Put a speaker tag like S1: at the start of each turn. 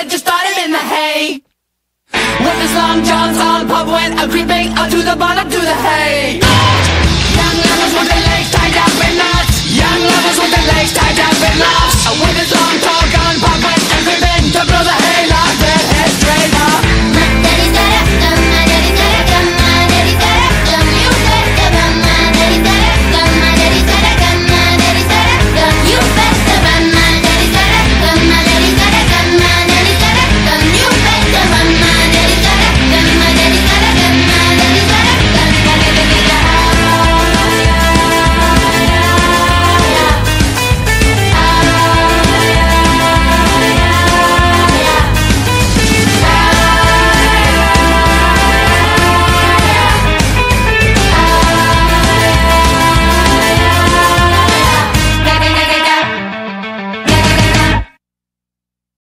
S1: it just started in the hay. With his long johns on, pop went a creeping up to the bottom to the hay.